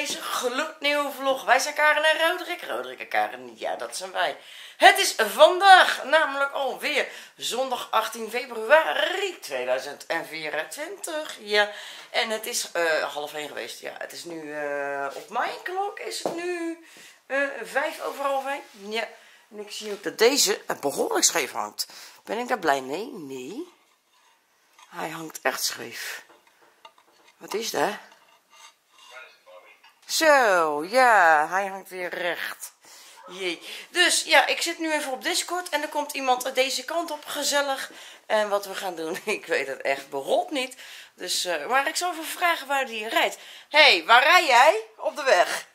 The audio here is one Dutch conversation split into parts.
deze gloednieuwe vlog. Wij zijn Karen en Roderick. Roderick en Karen ja, dat zijn wij. Het is vandaag, namelijk alweer zondag 18 februari 2024. Ja, en het is eh, half één geweest. Ja, het is nu eh, op mijn klok is het nu eh, vijf over half één. Ja, en ik zie ook dat deze behoorlijk scheef hangt. Ben ik daar blij mee? Nee. Hij hangt echt scheef. Wat is dat? Zo, ja, hij hangt weer recht. Jee. Dus ja, ik zit nu even op Discord en er komt iemand deze kant op, gezellig. En wat we gaan doen, ik weet het echt berold niet. Dus, uh, maar ik zal even vragen waar die rijdt. Hé, hey, waar rij jij op de weg?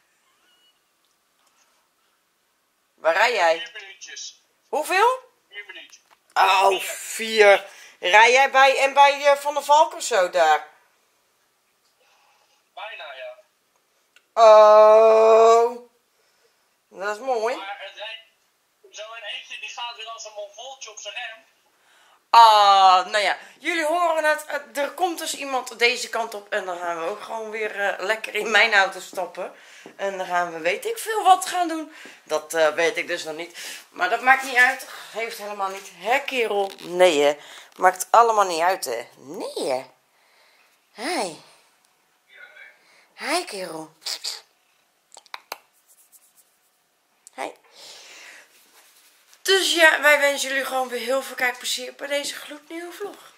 Waar rij jij? Vier minuutjes. Hoeveel? Vier minuutjes. Oh, vier. Rij jij bij en bij uh, Van der Valk of zo daar? Bijna, ja. Oh, dat is mooi. Maar het rijdt... Zo een eentje die gaat weer als een monvoltje op zijn rem. Ah, nou ja, jullie horen het. eh, Er komt dus iemand deze kant op en dan gaan we ook gewoon weer eh, lekker in mijn auto stappen. En dan gaan we, weet ik veel wat gaan doen. Dat eh, weet ik dus nog niet. Maar dat maakt niet uit. Heeft helemaal niet. Hè, kerel? Nee, hè. Maakt allemaal niet uit, hè. Nee, hè. Hi. Hi, kerel. Hi. Dus ja, wij wensen jullie gewoon weer heel veel kijkplezier bij deze gloednieuwe vlog.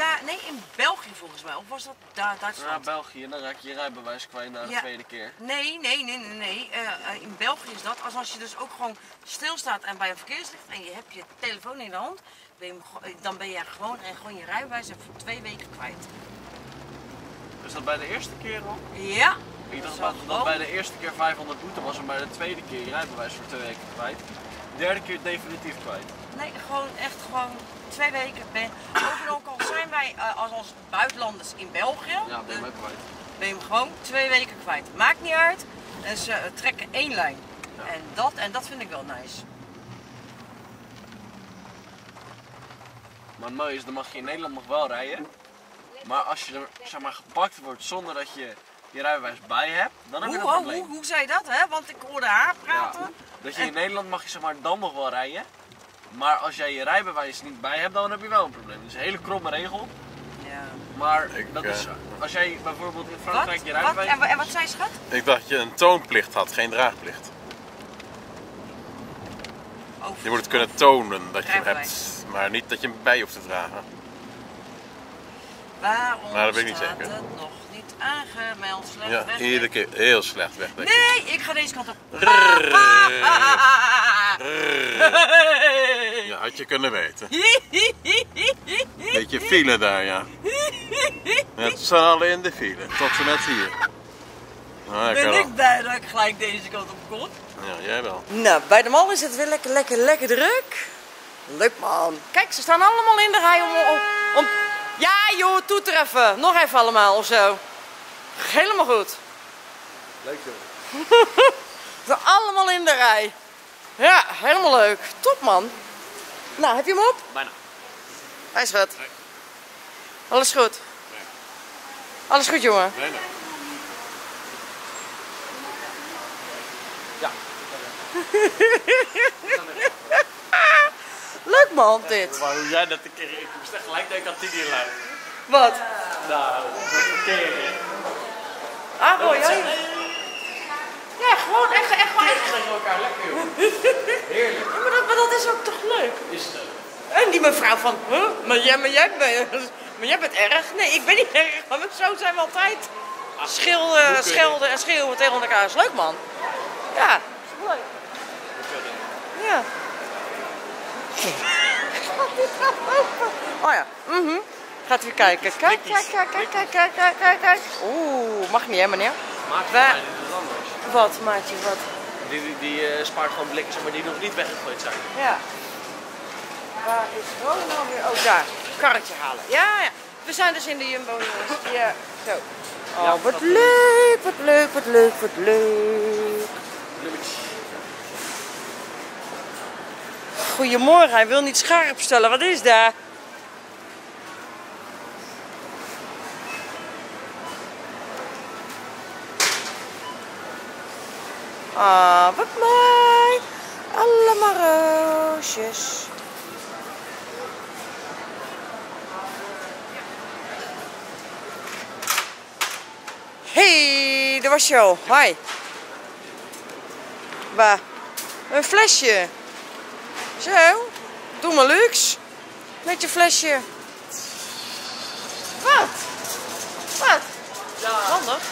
Daar... Nee, in België volgens mij. Of was dat daar Ja, Duitsland? België, dan raak je je rijbewijs kwijt na de Ja. tweede keer. Nee, nee, nee, nee, nee. Eh, eh, in België is dat. Als, als je dus ook gewoon stilstaat en bij een verkeerslicht en je hebt je telefoon in de hand, ben je, eh, dan ben je gewoon, en gewoon je rijbewijs en voor twee weken kwijt. Is dat bij de eerste keer al? Ja. Ik dacht dat, dat bij de eerste keer 500 boete was en bij de tweede keer je rijbewijs voor twee weken kwijt. De derde keer definitief kwijt. Nee, gewoon echt gewoon twee weken. Ben, ook, en ook al zijn wij eh, als, als buitenlanders in België, Ja, ben je hem ook kwijt. ben je hem gewoon twee weken kwijt. Maakt niet uit. En ze eh, trekken één lijn. Ja. En, dat, en dat vind ik wel nice. Maar het mooie is, dan mag je in Nederland nog wel rijden. Maar als je er zeg maar, gepakt wordt zonder dat je je rijbewijs bij hebt, dan heb je Hoe, een hoe, probleem. hoe, hoe zei dat, hè? Want ik hoorde haar Ja. praten. Dat je in Nederland mag je zeg maar, dan nog wel rijden. Maar als jij je rijbewijs niet bij hebt, dan heb je wel een probleem. Dat is een hele kromme regel. Ja. Maar Ik, dat eh, is, als jij bijvoorbeeld in Wat? Frankrijk je wat? rijbewijs... En, wa- en wat zei schat? Ik dacht dat je een toonplicht had, geen draagplicht. Oh, Je moet het kunnen tonen dat je hem hebt, maar niet dat je hem bij je hoeft te dragen. Waarom Maar dat weet ik niet staat zeker. het nog aangemeld? Slecht Ja, weg, iedere keer heel slecht weg. Nee, ik ga deze kant op. Ja, had je kunnen weten. Beetje file daar, ja. Met z'n allen in de file, tot ze net hier. Nou, ik ben ik blij dat ik gelijk deze kant op kom. Ja, jij wel. Nou, bij de man is het weer lekker, lekker, lekker druk. Leuk man. Kijk, ze staan allemaal in de rij om... om, om... Ja joh, toeter even. Nog even allemaal of zo. Helemaal goed. Leuk joh. Ze staan allemaal in de rij. Ja, helemaal leuk. Top man. Nou, heb je hem op? Bijna. Hij is goed. Alles goed? Alles goed, jongen? Nee, nee. Ja. Leuk man, dit. Maar hoe jij dat een keer... Ik moest echt gelijk denken aan Tini. Wat? Nou, verkeer. Ah, mooi, ja. Ja, gewoon echt, echt gewoon echt. tegen elkaar, lekker joh. Heerlijk. Ja, maar, dat, maar dat is ook toch leuk? Is het. En die mevrouw van, huh? maar, jij, maar, jij bent, maar jij bent erg? Nee, ik ben niet erg, maar zo zijn we altijd. Schilden, hoe kun je- schelden en schreeuwen tegen elkaar is leuk, man. Ja, is leuk. Ja. Nou? Oh ja, mhm. Gaat weer kijken. Kijk, kijk, kijk, kijk, kijk, kijk, kijk, kijk, kijk. Oeh, mag niet hè, meneer? Is anders. Wat, maatje, wat? Die, die, die eh, spaart gewoon blikken, zeg maar, die nog niet weggegooid zijn. Ja. Waar is Ronald nou weer? Oh, daar. Karretje halen. Ja, ja. We zijn dus in de Jumbo, jongens. Ja, zo. Oh, Ja, wat leuk, wat leuk, wat leuk, wat leuk. Goedemorgen, hij wil niet scherp stellen. Wat is daar? Ah, wat mooi. Allemaal roosjes. Hey, daar was je al. Hoi. Waar? Een flesje. Zo, doe maar luxe. Met je flesje. Wat? Wat? Ja. Handig.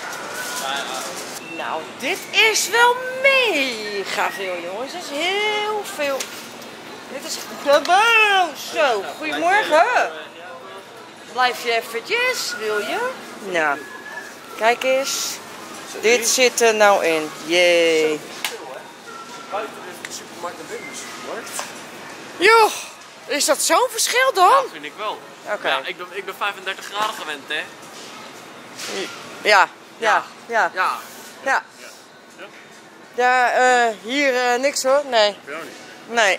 Ja, ja. Nou, dit is wel mega veel, jongens. Dat is heel veel. Dit is gewoon zo. Goedemorgen. Blijf je eventjes, wil je? Nou, kijk eens. Dit zit er nou in. Jee. Buiten is de supermarkt en binnen de supermarkt. Joh, is dat zo'n verschil dan? Ja, vind ik wel. Oké. Ja, ik, ben, ik ben 35 graden gewend, hè. Ja, ja, ja, Ja. ja. Ja, eh, hier eh, niks hoor. Nee, nee.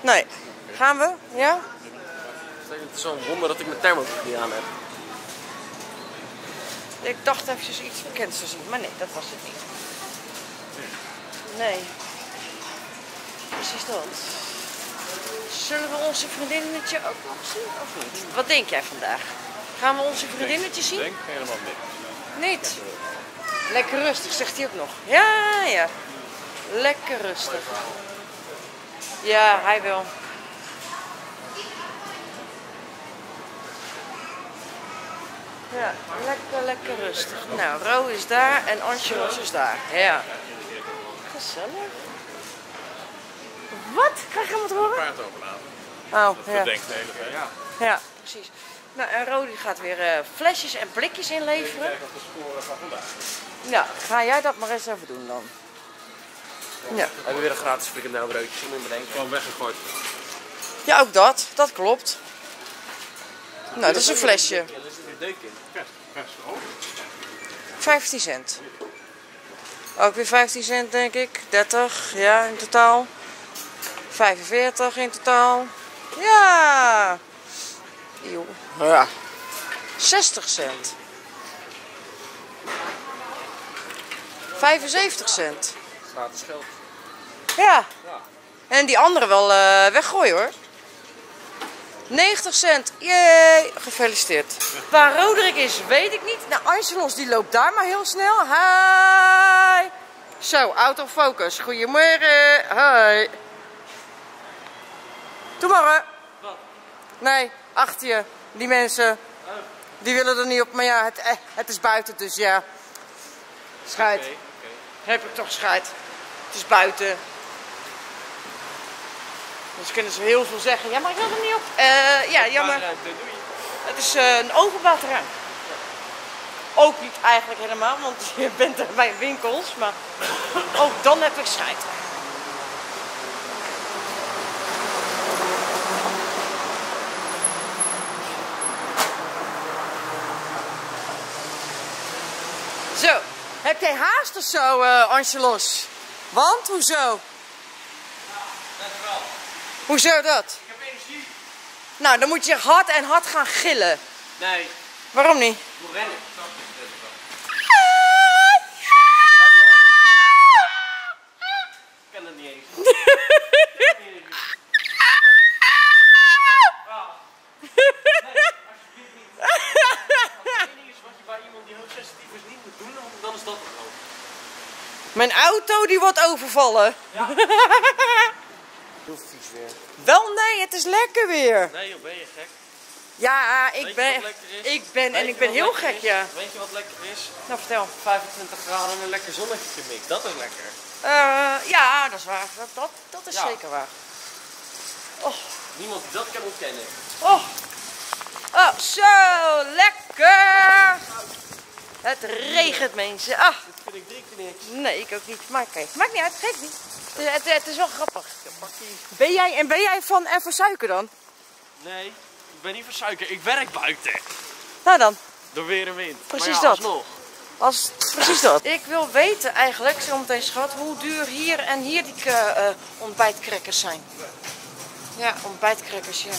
Nee. Gaan we? Ja? Het is zo'n wonder dat ik mijn niet aan heb. Ik dacht eventjes iets bekends te zien, maar nee, dat was het niet. Nee. Precies dat. Zullen we onze vriendinnetje ook nog zien of niet? Wat denk jij vandaag? Gaan we onze vriendinnetje zien? denk helemaal niks. Niet. Lekker rustig, zegt hij ook nog. Ja, ja. Lekker rustig. Ja, hij wel. Ja, lekker, lekker rustig. Nou, Ro is daar en Angelos is daar. Ja. Gezellig. Wat? Krijg je hem het horen? Paard overlaten. Oh, dat ja. de hele tijd. Ja, precies. Nou, en Ro die gaat weer eh, flesjes en blikjes inleveren. Op de sporen van vandaag. Ja, ga jij dat maar eens even doen dan. Ja. We hebben weer een gratis frikandelbroodje, moet je bedenken. Gewoon weggegooid. ja, ook dat. Dat klopt. Nou, dat is een flesje. Ja, daar zit een deuk in. Vers, vers. Oh, 15 cent. Ook weer 15 cent denk ik. 30, ja, in totaal. 45 in totaal. Ja. Eeuw. Ja. 60 cent. 75 cent. Gratis geld. Ja. En die andere wel eh, weggooien hoor. 90 cent. Jee. Gefeliciteerd. Waar Roderick is, weet ik niet. Nou, Angelos die loopt daar maar heel snel. Hi. Zo, autofocus. Goedemorgen. Hoi. Doe maar hè. Nee, achter je. Die mensen. Die willen er niet op. Maar ja, het, eh, het is buiten, dus ja. Schijt. Heb ik toch scheid. Het is buiten. Dus kunnen ze heel veel zeggen. Ja, maar ik wil er niet op. Eh, ja, jammer. Het is eh, een openbaar terrein. Ook niet eigenlijk helemaal, want je bent er bij winkels. Maar ook dan heb ik scheid. Zo, heb jij haast of zo, eh Angelos? Want, hoezo? Hoezo dat? Ik heb energie. Nou, dan moet je hard en hard gaan gillen. Nee, Waarom niet? ik moet rennen. Ik ken het niet eens. Ik ken het niet eens. Ah. Nee, alsjeblieft niet. Als er één ding is wat je bij iemand die hoogsensitief is niet moet doen, dan- is dat het ook. Mijn auto die wordt overvallen. Heel vies weer. Wel nee, het is lekker weer. Nee joh, ben je gek? Ja, ik ben, ik ben en ik ben heel gek, is? ja. Weet je wat lekker is? Nou, vertel. 25 graden en een lekker zonnetje mix. Dat is lekker. Eh, ja, dat is waar. Dat, dat, dat is Ja. zeker waar. Oh, Niemand die dat kan ontkennen. oh. Oh, zo lekker. Het regent mensen. Ah, Dit vind ik drie keer niks. nee, ik ook niet. Maar kijk, maakt niet uit, geeft niet. Het, het, het is wel grappig. Ben jij, en ben jij van even suiker dan? Nee, ik ben niet van suiker. Ik werk buiten. Nou dan. Door weer en wind. Precies maar ja, dat. alsnog. Als, precies dat. Ik wil weten eigenlijk, zometeen schat, hoe duur hier en hier die uh, ontbijtcrackers zijn. Ja, ontbijtcrackers, ja.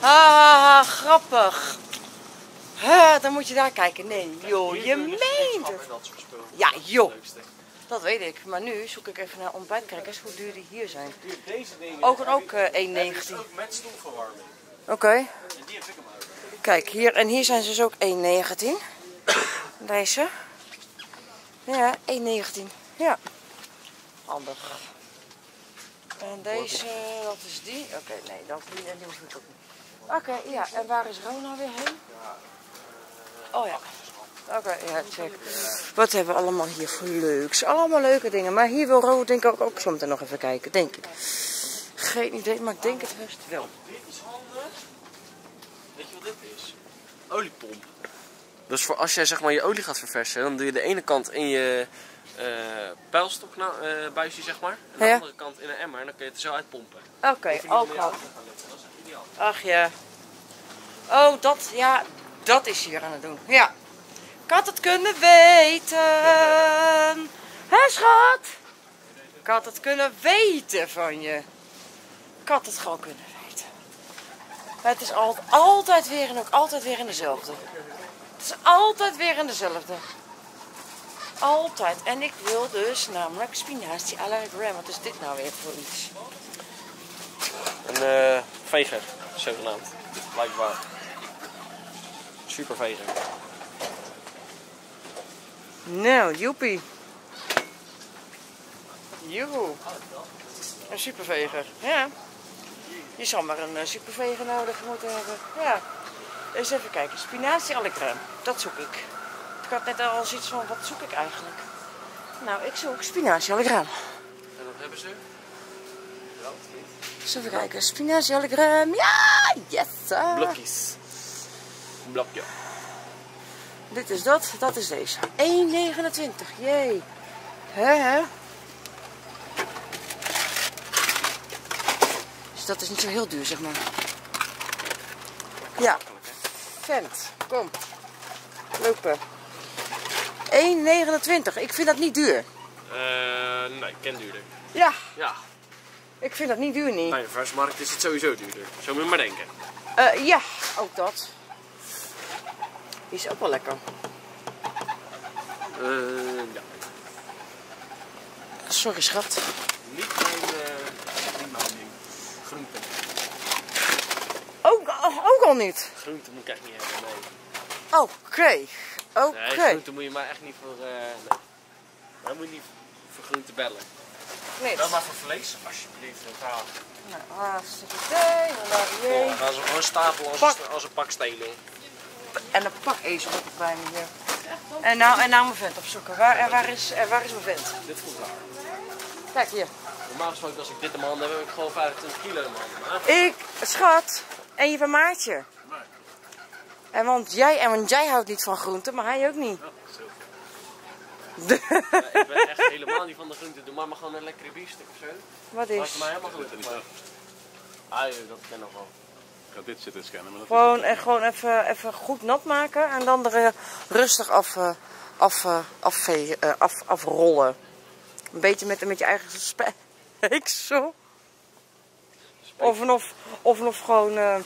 Haha, grappig. Ha, dan moet je daar kijken. Nee, joh, je meent het. en. Ja, joh, dat weet ik. Maar nu zoek ik even naar ontbijtcrackers, hoe duur die hier zijn. Deze dingen. Ook, ook eh, heb ik 1,19. dus ook met stoelverwarming. Oké. En die heb ik hem ook. Kijk, hier en hier zijn ze dus ook 1,19. Deze. Ja, 1,19. Ja. Handig. En deze, wat is die? Oké, nee, dat die, en die hoef ik ook niet. Oké, ja. En waar is Rona weer heen? Oh ja. Oké, ja, check. Wat hebben we allemaal hier voor leuks? Allemaal leuke dingen. Maar hier wil Ro denk ik ook, ook zometeen nog even kijken, denk ik. Geen idee, maar ik denk het best wel. Dit is handig. Weet je wat dit is? Oliepomp. Dus voor als jij zeg maar je olie gaat verversen, dan doe je de ene kant in je eh pijlstokbuisje zeg maar. En de Ja. andere kant in een emmer en dan kun je het er zo uitpompen. Oké, Hoef je niet ook meer al. uit te gaan letten. Dat is echt ideaal. Ach ja. Oh, dat, ja, dat is hier aan het doen. Ja. Ik had het kunnen weten. Hé, schat? Ik had het kunnen weten van je. Ik had het gewoon kunnen weten. Het is al, altijd weer en ook altijd weer in dezelfde. Het is altijd weer in dezelfde. Altijd. En ik wil dus namelijk spinazie à la. Wat is dit nou weer voor iets? Een eh, veger, zogenaamd. Blijkbaar. Super veger. Nou, joepie. Joehoe. Een superveger, ja. Je zal maar een eh, superveger nodig moeten hebben. Ja. Eens even kijken. Spinazie à la crème. Dat zoek ik. Ik had net al zoiets van, wat zoek ik eigenlijk? Nou, ik zoek spinazie à la crème. En wat hebben ze? Eens even kijken. Spinazie à la crème. Ja, yes! sir. Blokjes. Een blokje. Dit is dat, dat is deze. 1,29. Jee. Hè, hè? Dus dat is niet zo heel duur, zeg maar. Ja. Vent, kom. Lopen. 1,29. Ik vind dat niet duur. Eh, nee, ik ken duurder. Ja, Ja, ik vind dat niet duur niet. bij de versmarkt is het sowieso duurder. Zo moet je maar denken. Eh, ja, ook dat. Die is ook wel lekker. Eh, ja. Sorry, schat. Niet mijn, niet mijn ding. Groente. Ook, ook al niet. Groente moet ik echt niet hebben, nee. Oké. Oké. Nee, groente moet je maar echt niet voor, eh nee. Maar moet je niet voor groente bellen. Nee. Wel maar voor vlees, alsjeblieft. Dan gaan Nou, hartstikke idee. we. Dan gaan ze gewoon stapelen als, Pak. een- als een pak stenen. En een pakezel heb ik bij me hier. En nou, en nou mijn vent opzoeken. Waar, en waar, is, en waar is mijn vent? Dit voelt raar. Kijk hier. Normaal gesproken als ik dit in mijn handen heb, heb ik gewoon 25 kilo in mijn handen. Maar Ik, schat. En je van Maartje. En want jij, en want jij houdt niet van groenten, maar hij ook niet. Ja, ik ben echt helemaal niet van de groente. Doe maar, maar gewoon een lekkere biefstuk of zo. Wat Maakt is? mij helemaal. Maar... Ah, dat ken ik nog wel. Ga dit zitten scannen, maar dat Gewoon, en gewoon even, even goed nat maken en dan er eh, rustig af, eh, af, eh, eh, af, afrollen. Een beetje met, met je eigen speeksel. Of en of, of, of gewoon eh,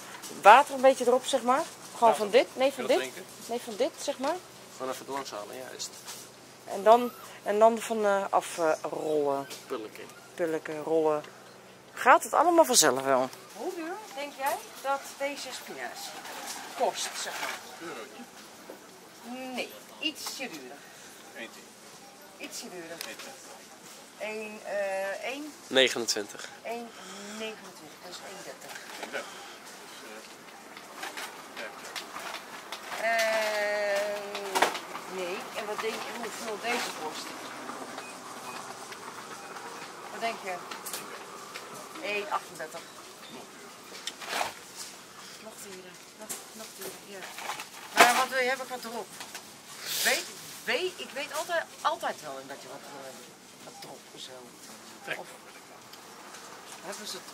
water een beetje erop, zeg maar. Gewoon van dit, nee van dit. drinken? Nee van dit, zeg maar. Gewoon even langs halen, juist. En dan, en dan van eh afrollen, Pulletje. pulken, rollen. Gaat het allemaal vanzelf wel. Hoe duur denk jij dat deze spinazie kost, zeg maar? Nee, ietsje duurder. 1,10. Ietsje duurder. 1, eh 1, 29. 1, 29, dus 1,30. Eh, nee, en wat denk je hoeveel deze kost? Wat denk je? 1,38. Nog duurder, nog, nog duurder, ja. Maar wat wil je hebben qua drop? Weet, weet, ik weet altijd, altijd wel dat je wat, eh, wat drop of zo. Of, hebben ze het?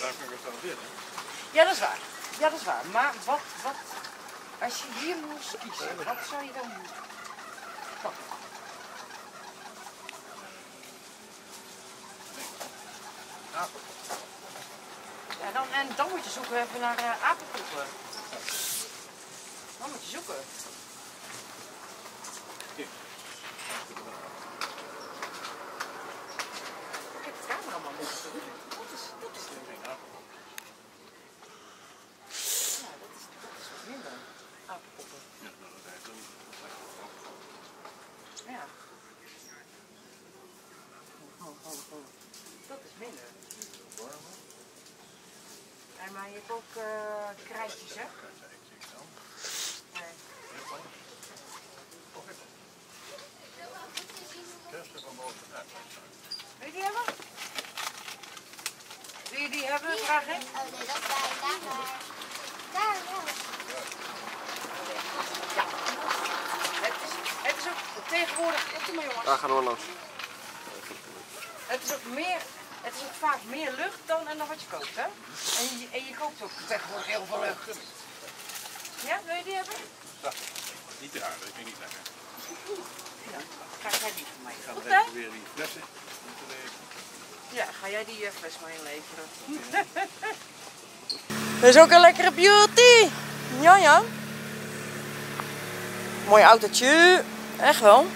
Daar kan ik het wel willen. Ja, dat is waar. Ja, dat is waar. Maar wat, wat, als je hier moest kiezen, wat zou je dan pakken? Ja, dan, en je zoeken even naar uh, apenkoeken. Dan moet je zoeken. Ik heb het cameraman niet gezien. Dat is, dat Ja, dat is, dat is wat minder. Apenkoeken. Ja, nou, dat heeft dan. Ja. Oh, oh, oh. Dat is minder. En maar je hebt ook eh krijtjes, hè? Nee. Wil je die hebben? Wil je die hebben, vraag ik? Oh nee, dat daar, daar, daar. Daar, ja. Ja. Het is, het is ook tegenwoordig, maar jongens. Daar gaan we langs. Het is ook meer, het is ook vaak meer lucht dan, en dan wat je koopt, hè? En je, en je koopt ook tegenwoordig heel veel lucht. Ja, wil je die hebben? Niet te hard, dat vind ik niet lekker. Ja. Krijg jij die van mij? Ik ga Goed, hè? even weer die flessen moeten leveren. Ja, ga jij die eh, fles maar inleveren. Dat is ook een lekkere beauty. Ja, ja. Mooi autootje. Echt wel.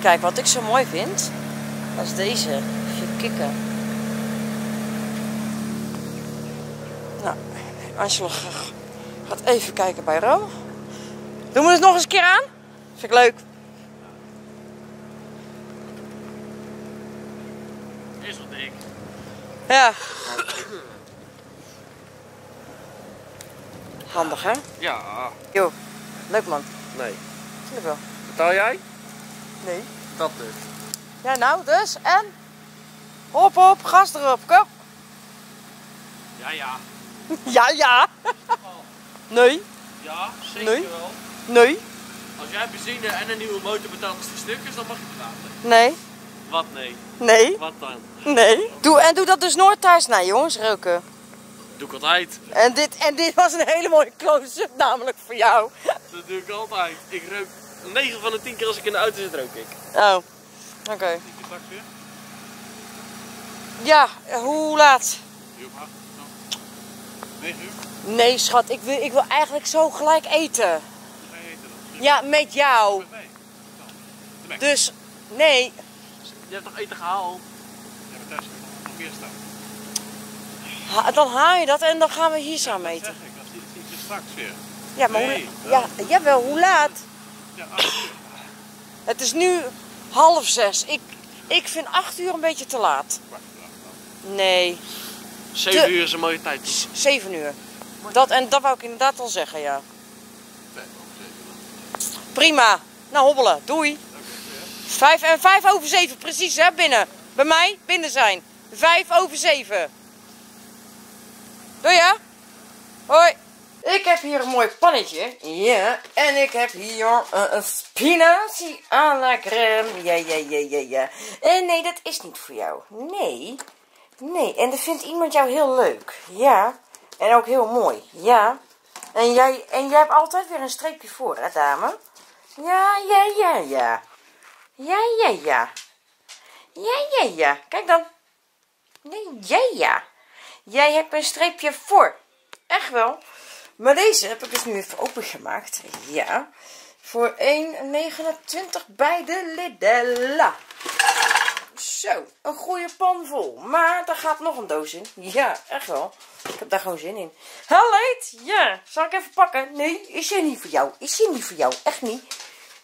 Kijk, wat ik zo mooi vind. Dat is deze. Even kikken. Nou, Angela gaat even kijken bij Ro. Doen we het nog eens een keer aan? Vind ik leuk. Is wel dik. Ja. Handig, hè? Ja, Yo, leuk man. nee. Tuurlijk wel. Betaal jij? Nee. Dat dus. Ja, nou, dus. En? Hop, hop, gas erop, kom. Ja, ja. Ja, ja. Nee, Ja, zeker Nee. wel. nee, Als jij benzine en een nieuwe motor betaalt als die stuk is, dan mag je praten. nee, Wat nee? nee, Wat dan? nee. Doe, en doe dat dus nooit thuis na, jongens, roken. Doe ik altijd. En dit, en dit was een hele mooie close-up namelijk voor jou. Dat doe ik altijd. Ik rook 9 van de 10 keer als ik in de auto zit, rook ik. Oh, oké. Ja, hoe laat? Uur op acht. Zo. 9 uur? Nee, schat, ik wil, ik wil eigenlijk zo gelijk eten. Ga je eten dan? Ja, met jou. Met mij? Zo. Dus, nee. Je hebt toch eten gehaald? Ja, maar thuis nog meer staan. Ha- dan haal je dat en dan gaan we hier samen Dat eten. zeg ik, dat je straks weer. Ja, maar Nee, hoe, ja, jawel, hoe laat? Ja, 8 uur. Het is nu half zes. Ik, ik vind acht uur een beetje te laat. Nee, 7 Te- uur is een mooie tijd. toch? s- zeven uur. Dat, en dat wou ik inderdaad al zeggen, ja. Prima. Nou, hobbelen. Doei. Vijf en vijf over zeven, precies hè, binnen. Bij mij, binnen zijn. Vijf over zeven. Doei ja. Hoi. Ik heb hier een mooi pannetje. Ja. En ik heb hier eh, een spinazie à la crème. Ja, ja, ja, ja, ja. En nee, dat is niet voor jou. Nee. Nee, en dat vindt iemand jou heel leuk. Ja. En ook heel mooi. Ja. En jij, en jij hebt altijd weer een streepje voor, hè, dame? Ja, ja, ja, ja. Ja, ja, ja. Ja, ja, ja. Kijk dan. Nee, ja, ja. Jij hebt een streepje voor. Echt wel. Maar deze heb ik dus nu even opengemaakt. Ja. Voor 1,29 bij de Lidl. Zo, een goede pan vol. Maar daar gaat nog een doos in. Ja, echt wel. Ik heb daar gewoon zin in. Halleet, ja. Zal ik even pakken? Nee, is hier niet voor jou. Is hier niet voor jou. Echt niet.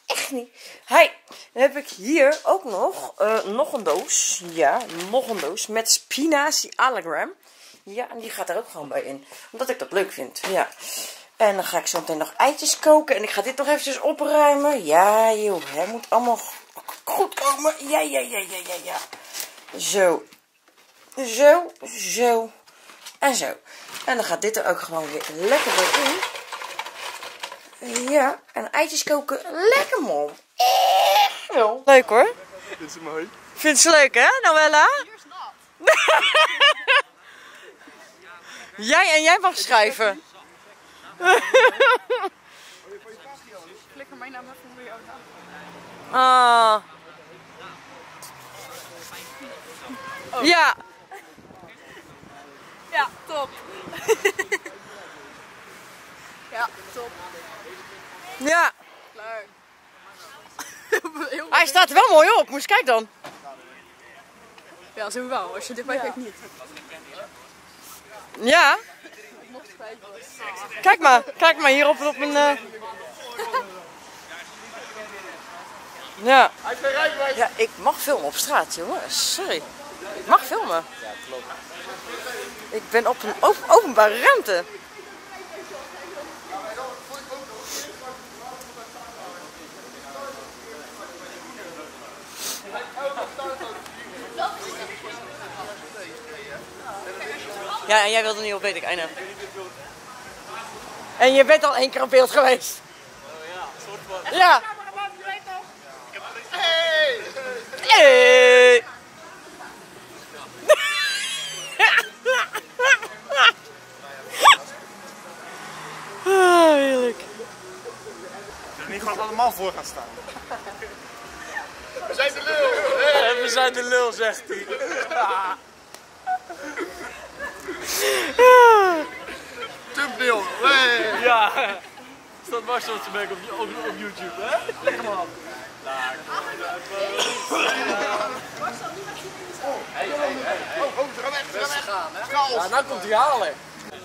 Echt niet. Hey, dan heb ik hier ook nog, eh, nog een doos. Ja, nog een doos met spinazie allegram. Ja, en die gaat er ook gewoon bij in. Omdat ik dat leuk vind. Ja. En dan ga ik zo meteen nog eitjes koken. En ik ga dit nog eventjes opruimen. Ja, joh. Het moet allemaal goed komen. Ja, ja, ja, ja, ja, ja. Zo. Zo, zo. En zo. En dan gaat dit er ook gewoon weer lekker bij in. Ja, en eitjes koken. Lekker, mom. Echt wel. Leuk hoor. Dit is mooi. Vindt ze leuk, hè, Noella? jij en jij mag schrijven. Flikker mijn naam even voor Ah. Ja, Ja, top. ja, top. ja. Leuk. Heel Hij staat er wel mooi op. Moest kijk dan. Ja, zo wel. Als je dichtbij kijkt niet. Ja. Kijk maar. Kijk maar hier op, op een... Ja. Ja, ik mag filmen op straat, jongens. Sorry. Ik mag filmen. Ja, klopt. Ik ben op een op- openbare ruimte. Ja, en jij wilde niet op, weet ik, know. En je bent al één keer op beeld geweest. Ja. Hey! Ah, heerlijk. Niet gewoon allemaal voor gaan staan. En we zijn de lul, zegt hij. Thumbnail. Hey. Ja. Staat Marcel te merken op, op, op YouTube, hè? Lekker man. Oh, oh, ze gaan weg, ze gaan weg. Chaos. Ja, nou komt hij halen. Dit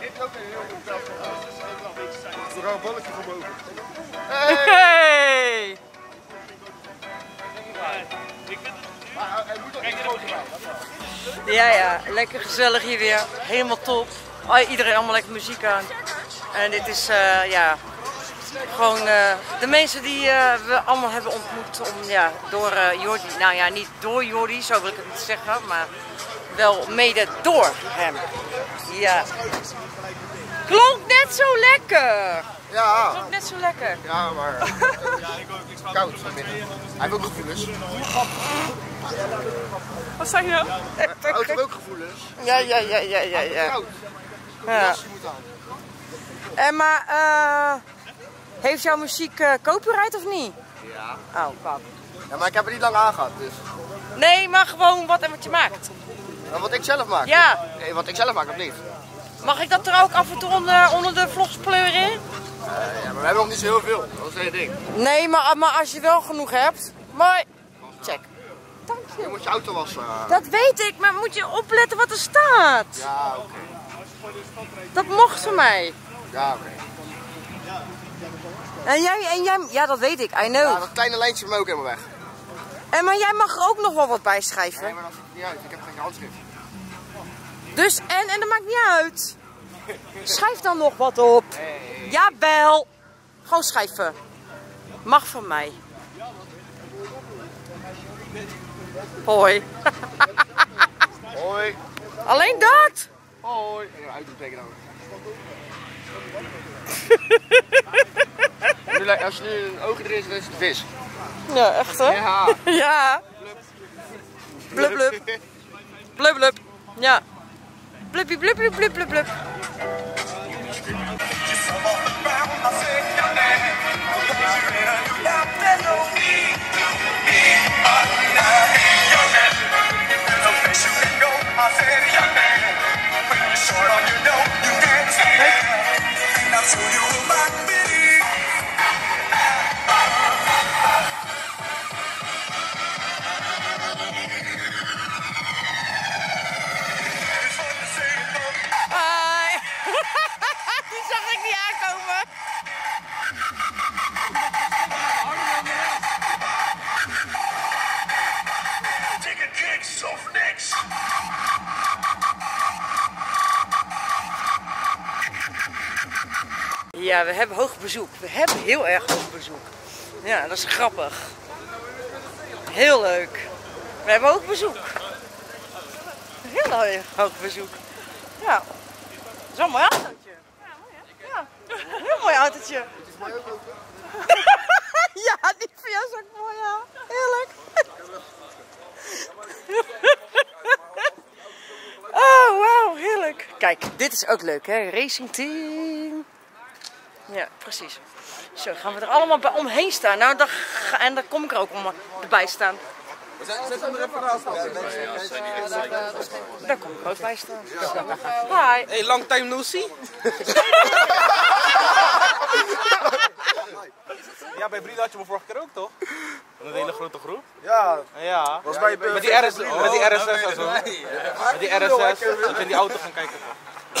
is ook een heel. We gaan een boven. Hey! Hij moet groter bij. Ja, ja, lekker gezellig hier weer. Helemaal top. Iedereen allemaal lekker muziek aan. En dit is, eh, ja, gewoon eh, de mensen die eh, we allemaal hebben ontmoet om, ja, door eh Jordi. Nou ja, niet door Jordi, zo wil ik het niet zeggen, maar wel mede door hem. Ja. Klonk net zo lekker. Ja, Klonk net zo lekker. ja, maar koud vanmiddag. Hij heeft ook gevoelens. Wat zeg je nou? Hij heeft ook gevoelens. Ja, ja, ja, ja, ja. ja. Koud. ja. En maar, eh, heeft jouw muziek eh, copyright of niet? Ja. Oh, pap. ja, maar ik heb er niet lang aan gehad, dus. Nee, maar gewoon wat en wat je maakt. En wat ik zelf maak? Ja. Nee, wat ik zelf maak of niet? Mag ik dat er ook af en toe onder, onder de vlogs pleuren? Eh, ja, maar we hebben nog niet zo heel veel. Dat is hele ding. Nee, maar, maar als je wel genoeg hebt. Maar, check. Je moet je auto wassen. Dat weet ik, maar moet je opletten wat er staat. Ja, oké. Dat mocht van mij. Ja, oké. En jij, en jij, ja dat weet ik, I Ja, know. dat kleine lijntje moet ook helemaal weg. En maar jij mag er ook nog wel wat bij Nee, maar dat ziet er niet uit. Ik heb geen handschrift. Dus, en, en dat maakt niet uit. Schrijf dan nog wat op. Jawel. Gewoon schrijven. Mag van mij. Hoi. Hoi. Alleen dat? Hoi. En ook. Nu lijkt- Als je nu een oog erin zit, is het vis. Ja, echt hè? Ja. Ja. Blub blub. Blub blub. Ja. Blubby blub blub blub blub blub. Hi. Ja, we hebben hoog bezoek. We hebben heel erg hoog bezoek. Ja, dat is grappig. Heel leuk. We hebben hoog bezoek. Heel erg hoog bezoek. Ja. Dat is wel een mooi autootje. Ja, mooi hè? Ja, heel mooi autootje. ja, die is ook mooi, ja. Heerlijk. oh, wauw, heerlijk. Kijk, dit is ook leuk, hè? Racing team. Ja, precies. Zo, gaan we er allemaal bij omheen staan. Nou, dan ga- en dan kom ik er ook om erbij staan. Daar kom ik ook bij staan. Hi. Hey, long time no see. Ja, bij Brida had je me vorige keer ook toch? Met een hele grote groep. Ja, Ja. was bij Met die, RS, met die RSS en zo. Met die RSS. Dat we in die auto gaan kijken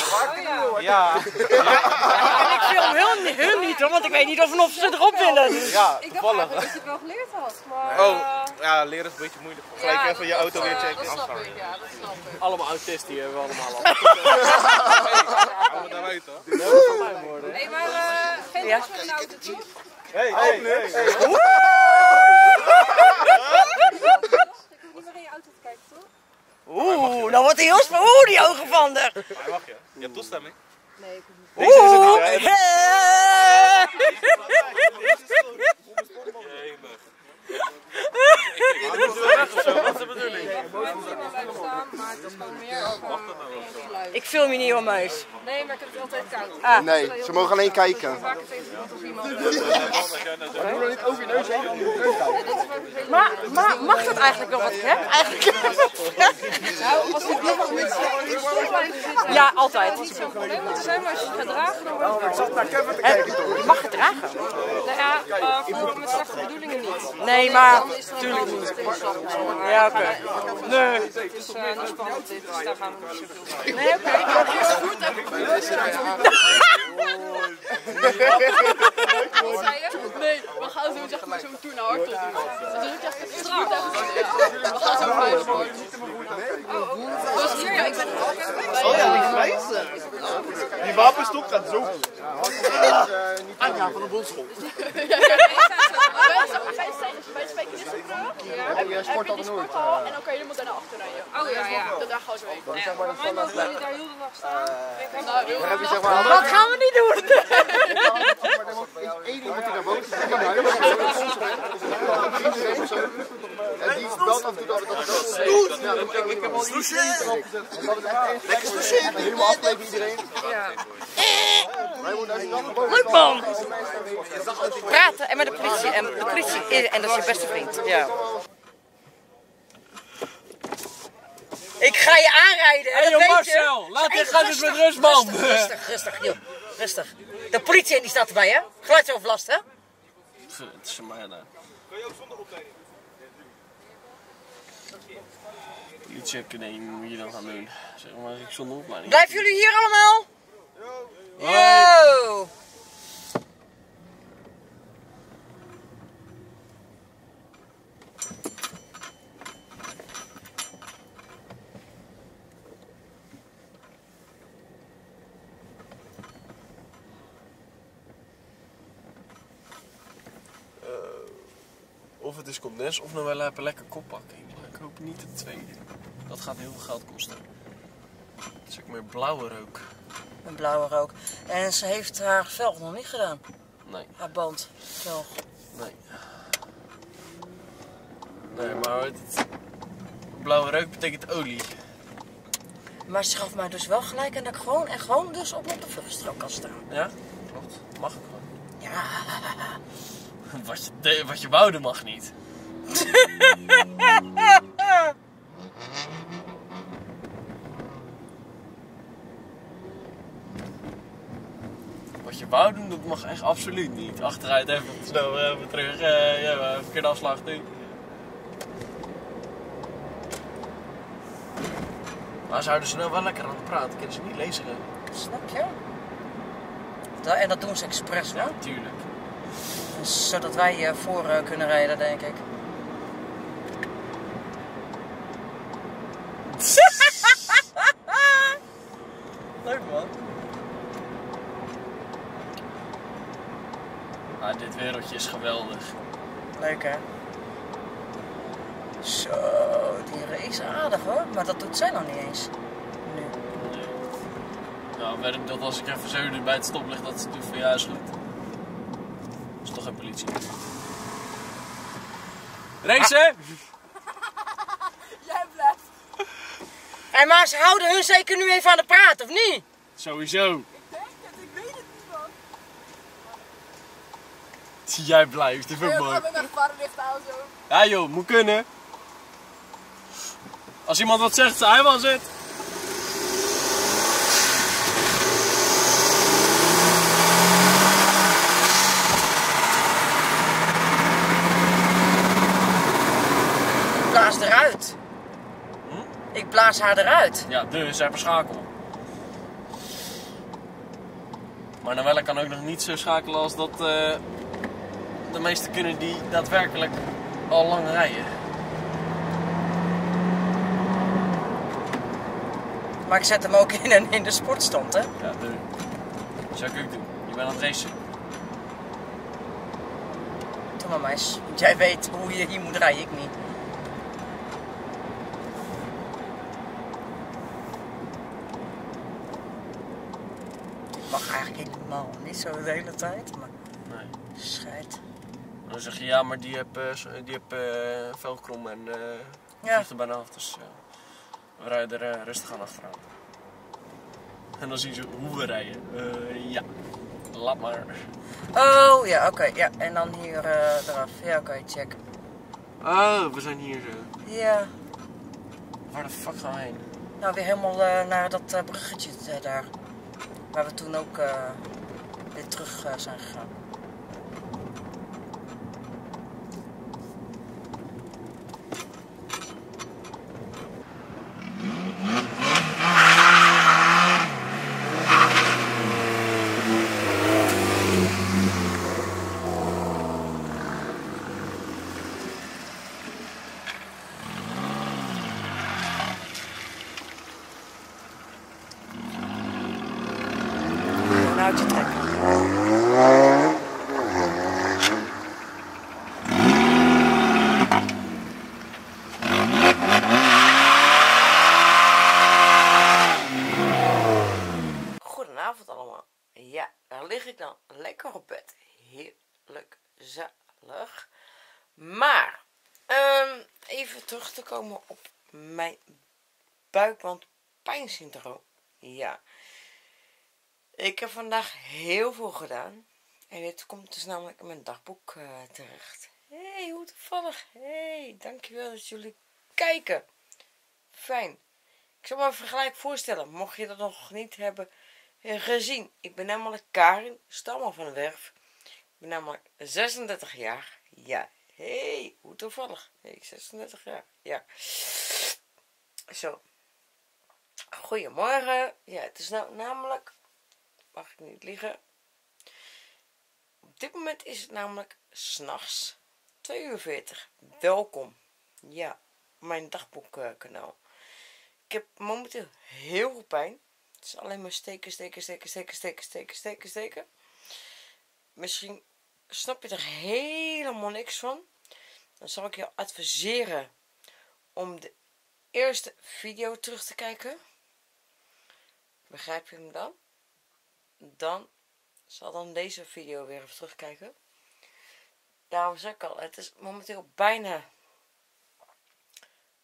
toch? Ja. En ik film hun, hun niet hoor, want ik weet niet of, of ze erop willen. Dus. Ja, Ik dacht eigenlijk dat je het wel geleerd had, maar... Oh, eh, ja, leren is een beetje moeilijk. ja, Gelijk even je auto weer eh, checken. Dat snap ik, ja, dat snap ik. Allemaal autisten, die hebben we allemaal al. Gaan we daaruit hoor. Hé, hey, maar eh, geen Ja. last met een auto, toch? Hey, hey, hey. Ik niet meer in je auto te kijken? Oeh, nou wordt hij heel sp- Oeh, die ogen van de. Maar Mag je? Je hebt toestemming? Nee, ik hoef niet. Oeh, hey. Wat is de bedoeling? Ik maar het is film je niet hoor, muis. Nee, maar ik heb het altijd koud. Ah. Nee, ze mogen alleen kijken. Het. Doe dan niet over je neus heen. Maar, maar mag dat eigenlijk wel wat ik heb? Eigenlijk. Nou, als je nog Ja, altijd. niet zo'n probleem moeten zijn, maar als je het gaat dragen, dan wordt het koud. Naar Kevin te En kijken toch? mag het dragen. Nou ja, uh, voor met slechte bedoelingen niet. Nee, maar. Dan ja, oké. Nee. Het is uh, spannend dus daar gaan we Nee, oké. Okay. Goed. Nee, we gaan zo zo'n naar doen. Oh. Dat is echt een straat. We gaan zo vijf worden. Oh, oh, ja, ik ben Oh ja, die grijze. Die wapenstok gaat zo. Anja van de bondschool. Wij en je sport altijd nooit. voetbal en dan kan je helemaal daarna achter rijden. Oh ja, ja. Dat daar gewoon zo. Zeg maar dat van dat daar heel de dag staan. Heb. Wat gaan we niet doen? Eén iemand die naar boven zit. naar huis. En die belt af en toe dat het dat Ja, moet je ook wel. Lekker. Helemaal iedereen. Wij moeten eigenlijk dan Leuk man! Praten en met de politie. En de politie is, en dat is je beste vriend. Ja. Ik ga je aanrijden. en Hé dat joh weet je. Marcel, laat Hey, dit gaan eens met rustig, rust man. Rustig, rustig, rustig, joh. Rustig. De politie en die staat erbij, hè? Geluidsoverlast, hè? Het is maar daar. Politieacademie moet je dan gaan doen. Zeg maar, ik zonder opleiding. Blijven jullie hier allemaal? Of het is condens of nou wel lekker koppakking. Ik hoop niet het tweede. Dat gaat heel veel geld kosten. Zeg maar blauwe rook. Een blauwe rook. En ze heeft haar velg nog niet gedaan. Nee, Haar band. Velg. nee. Nee, maar het, blauwe rook betekent olie. Maar ze gaf mij dus wel gelijk en dat ik gewoon, en gewoon dus op, op de vluchtstrook kan staan. Ja, klopt. Mag ik gewoon. Ja. Wat je, wat je woude mag niet. Wat je wou doen, dat mag echt absoluut niet. Achteruit even snel even terug, eh ja, verkeerde afslag doen. Maar ze houden ze nou wel lekker aan het praten, kunnen ze niet lezen. Snap je? Dat- En dat doen ze expres Ja, hoor. tuurlijk. Zodat wij eh, voor eh, kunnen rijden, denk ik. Leuk man. Ah, dit wereldje is geweldig. Leuk hè? Zo, die race aardig hoor. Maar dat doet zij nog niet eens. Nu. Nee. Nou, weet ik dat als ik even zo bij het stoplicht dat ze doet van ja is goed. is toch geen politie. Racen! Jij blijft. Hé, maar ze houden hun zeker nu even aan de praat, of niet? Sowieso. Ik denk het, ik weet het niet man. Jij blijft, vind ik mooi. aan zo. Ja joh, moet kunnen. Als iemand wat zegt, hij was het. Ik blaas eruit. Ik blaas haar eruit. Ja, dus hij verschakel. Maar Novelle kan ook nog niet zo schakelen als dat eh, de meesten kunnen die daadwerkelijk al lang rijden. Maar ik zet hem ook in, in de sportstand, hè? Ja, de. Zou ik ook doen. Je bent aan het racen. Doe maar meis. Want jij weet hoe je hier moet rijden, ik niet. Ik mag eigenlijk helemaal niet zo de hele tijd, maar. Dan zeg je ja, maar die heb, eh, die heb eh, velkrom en eh Ja. er bijna af. Dus we rijden er rustig aan achteraan. En dan zien ze hoe we rijden. Ja, laat maar. Oh, ja, oké. ja. En dan hier eraf. Ja, oké, check. Oh, we zijn hier zo. Ja. Waar de fuck gaan we heen? Nou, weer helemaal naar dat bruggetje daar. Waar we toen ook weer terug zijn gegaan. Nou, je terugkomen op mijn buikwand pijnsyndroom. Ja. Ik heb vandaag heel veel gedaan. En dit komt dus namelijk in mijn dagboek eh, terecht. Hé, hey, hoe toevallig. Hé, hey, dankjewel dat jullie kijken. Fijn. Ik zal me even gelijk voorstellen, mocht je dat nog niet hebben eh, gezien. Ik ben namelijk Karin Stammer van de Werf. Ik ben namelijk 36 jaar. Ja, hé, hey, hoe toevallig. Hey, 36 jaar, ja. Zo. Goedemorgen. Ja, het is nou namelijk, mag ik niet liggen. Op dit moment is het namelijk s'nachts 2 uur 40. Welkom. Ja, mijn dagboekkanaal. Ik heb momenteel heel veel pijn. Het is alleen maar steken, steken, steken, steken, steken, steken, steken, steken. Misschien snap je er helemaal niks van. Dan zal ik je adviseren om de eerste video terug te kijken. Begrijp je hem dan? Dan zal dan deze video weer even terugkijken. Daarom zeg ik al, het is momenteel bijna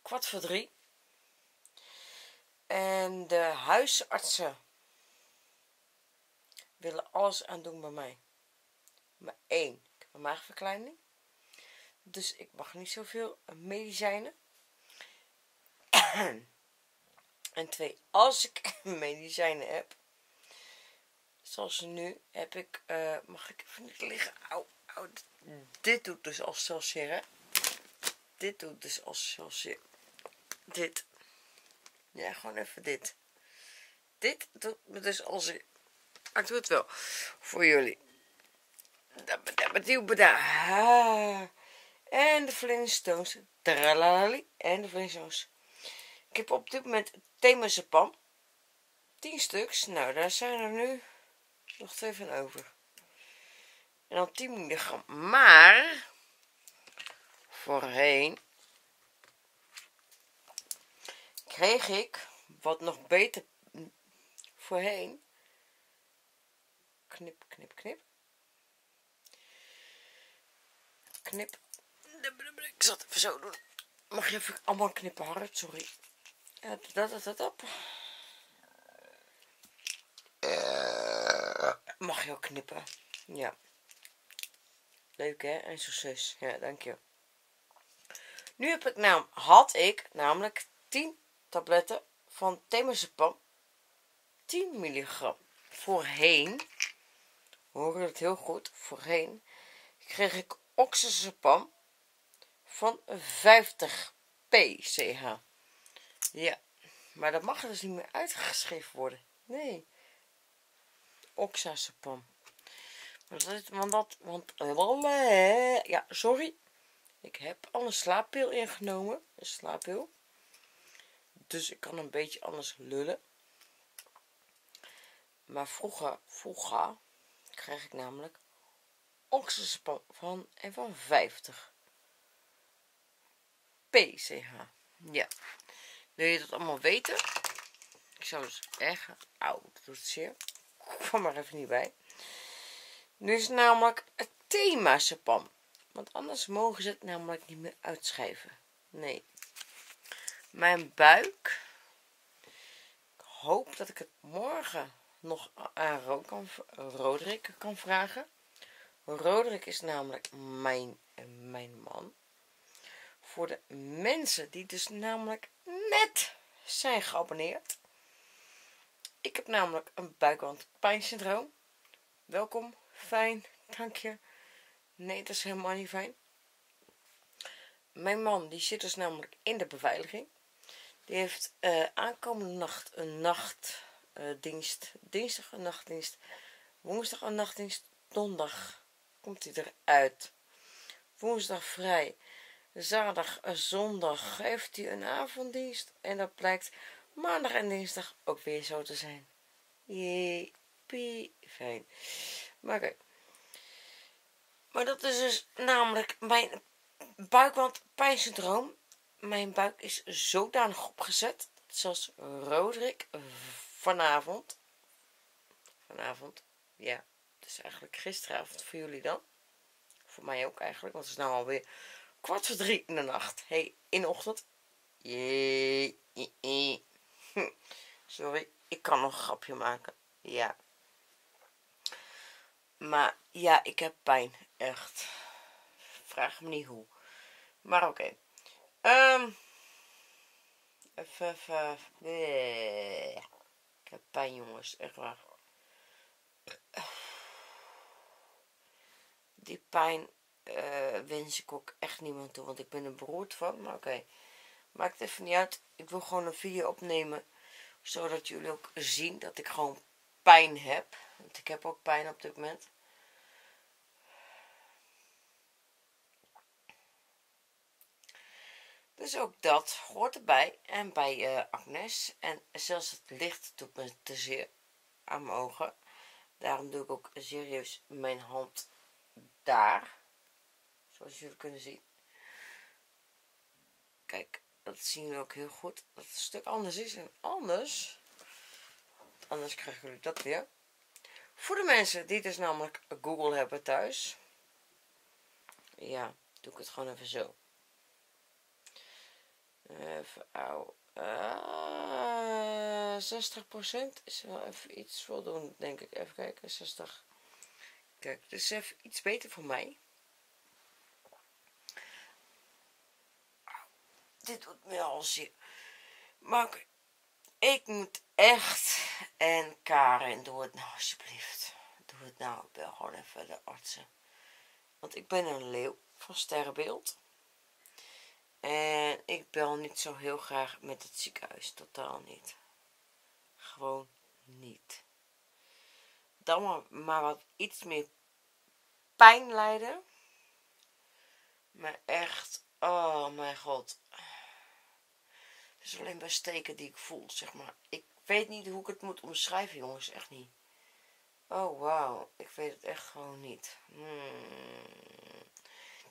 kwart voor drie. En de huisartsen willen alles aan doen bij mij. Maar één, ik heb een maagverkleining. Dus ik mag niet zoveel medicijnen. en twee, als ik medicijnen heb, zoals nu, heb ik, uh, mag ik even niet liggen, au, au, dit doet dus als celsius, hè. Dit doet dus als celsius. Dit. Ja, gewoon even dit. Dit doet me dus als ik... Ik doe het wel voor jullie. En de Flintstones. En de Flintstones. Ik heb op dit moment themazepam. 10 stuks. Nou, daar zijn er nu nog twee van over. En dan 10 milligram. Maar voorheen kreeg ik wat nog beter voorheen. Knip, knip, knip. Knip. Ik zal het even zo doen. Mag je even allemaal knippen, hard? Sorry. Ja, dat, dat, dat, op. Mag je ook knippen? Ja. Leuk hè? En succes. Ja, dank je. Nu heb ik nou, had ik namelijk 10 tabletten van temazepam 10 milligram. Voorheen, hoor het heel goed, voorheen kreeg ik oxazepam van 50 pch. Ja, maar dat mag dus niet meer uitgeschreven worden. Nee. Oxazepam. Want dat, want, ja, sorry. Ik heb al een slaappil ingenomen. Een slaappil. Dus ik kan een beetje anders lullen. Maar vroeger, vroeger kreeg ik namelijk oxygen van en van 50 pch. Ja. Wil je dat allemaal weten? Ik zou dus echt... Auw, dat doet het zeer. Ik kwam er even niet bij. Nu is het namelijk het thema sepam. Want anders mogen ze het namelijk niet meer uitschrijven. Nee mijn buik. Ik hoop dat ik het morgen nog aan kan, Roderick kan vragen. Roderick is namelijk mijn, mijn man. Voor de mensen die dus namelijk zijn geabonneerd. Ik heb namelijk een buikwandpijnsyndroom. Welkom, fijn, dank je. Nee, dat is helemaal niet fijn. Mijn man die zit dus namelijk in de beveiliging. Die heeft uh, aankomende nacht een nachtdienst. Uh, dinsdag een nachtdienst. Woensdag een nachtdienst. Donderdag komt hij eruit. Woensdag vrij. Zaterdag en zondag heeft hij een avonddienst. En dat blijkt maandag en dinsdag ook weer zo te zijn. Jee, pie, fijn. Maar oké. Maar dat is dus namelijk mijn buikwand pijnsyndroom mijn buik is zodanig opgezet, zoals Roderick vanavond, vanavond, ja, het is eigenlijk gisteravond voor jullie dan, voor mij ook eigenlijk, want het is nou alweer kwart voor drie in de nacht, hey, in de ochtend, Jee. Hm. Sorry, ik kan nog een grapje maken. Ja. Maar ja, ik heb pijn. Echt. Vraag me niet hoe. Maar oké. Ehm. even. Ik heb pijn, jongens. Echt waar. Die pijn eh, wens ik ook echt niemand toe. Want ik ben er beroerd van. Maar oké. Maakt even niet uit. Ik wil gewoon een video opnemen. Zodat jullie ook zien dat ik gewoon pijn heb. Want ik heb ook pijn op dit moment. Dus ook dat hoort erbij. En bij eh, Agnes. En zelfs het licht doet me te zeer aan mijn ogen. Daarom doe ik ook serieus mijn hand daar. Zoals jullie kunnen zien. Kijk, dat zien we ook heel goed. Dat het een stuk anders is. En anders, anders krijgen jullie dat weer. Voor de mensen die dus namelijk Google hebben thuis. Ja, doe ik het gewoon even zo. Even, auw. Ah, 60% is wel even iets voldoende, denk ik. Even kijken, 60. Kijk, is even iets beter voor mij. Dit doet me al zeer. Maar ik moet echt. En Karen, doe het nou alsjeblieft. Doe het nou, ik bel gewoon even de artsen. Want ik ben een leeuw van sterrenbeeld. En ik bel niet zo heel graag met het ziekenhuis. Totaal niet. Gewoon niet. Dan maar, maar wat iets meer pijn lijden. Maar echt, oh mijn god. Is alleen bij steken die ik voel, zeg maar. Ik weet niet hoe ik het moet omschrijven, jongens. Echt niet. Oh, wauw. Ik weet het echt gewoon niet. Hmm.